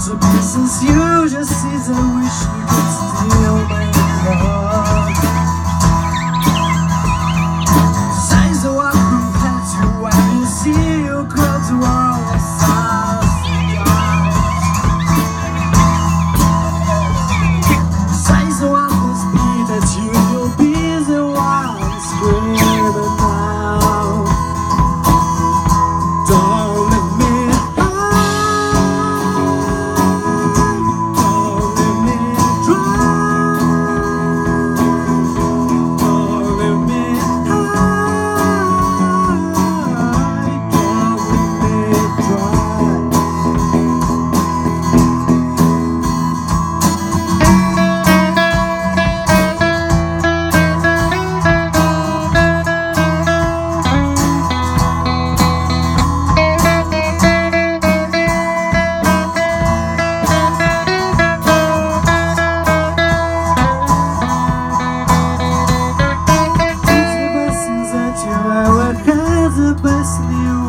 So já is you, just as I wish could the best new